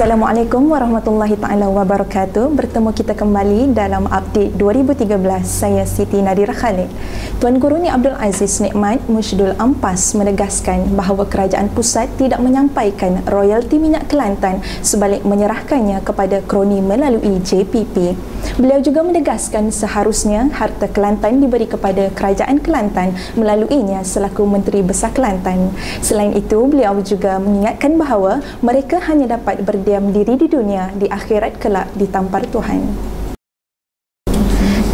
Assalamualaikum warahmatullahi taala wabarakatuh. Bertemu kita kembali dalam update 2013. Saya Siti Nadira Khalid. Tuan Guru Ni Abdul Aziz Nikmat Mushdul Ampas menegaskan bahawa kerajaan pusat tidak menyampaikan royalti minyak Kelantan sebalik menyerahkannya kepada kroni melalui JPP. Beliau juga menegaskan seharusnya harta Kelantan diberi kepada kerajaan Kelantan melaluinya selaku Menteri Besar Kelantan. Selain itu, beliau juga mengingatkan bahawa mereka hanya dapat ber berdiam diri di dunia, di akhirat kelak ditampar Tuhan.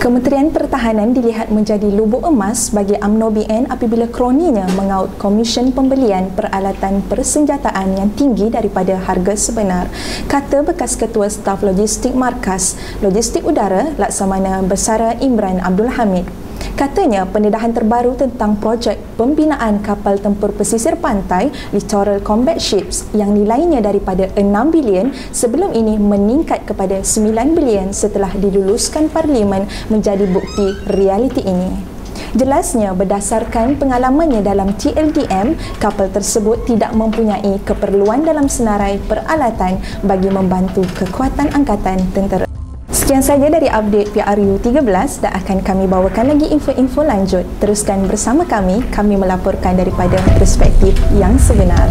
Kementerian Pertahanan dilihat menjadi lubuk emas bagi UMNO BN apabila kroninya mengaut komisen pembelian peralatan persenjataan yang tinggi daripada harga sebenar. Kata bekas Ketua Staf Logistik Markas Logistik Udara Laksamana Besara Imran Abdul Hamid Katanya pendedahan terbaru tentang projek pembinaan kapal tempur pesisir pantai Littoral Combat Ships yang nilainya daripada 6 bilion sebelum ini meningkat kepada 9 bilion setelah diluluskan Parlimen menjadi bukti realiti ini. Jelasnya berdasarkan pengalamannya dalam TLDM, kapal tersebut tidak mempunyai keperluan dalam senarai peralatan bagi membantu kekuatan angkatan tentera. Sekian saja dari update PRU 13 dan akan kami bawakan lagi info-info lanjut. Teruskan bersama kami, kami melaporkan daripada perspektif yang sebenar.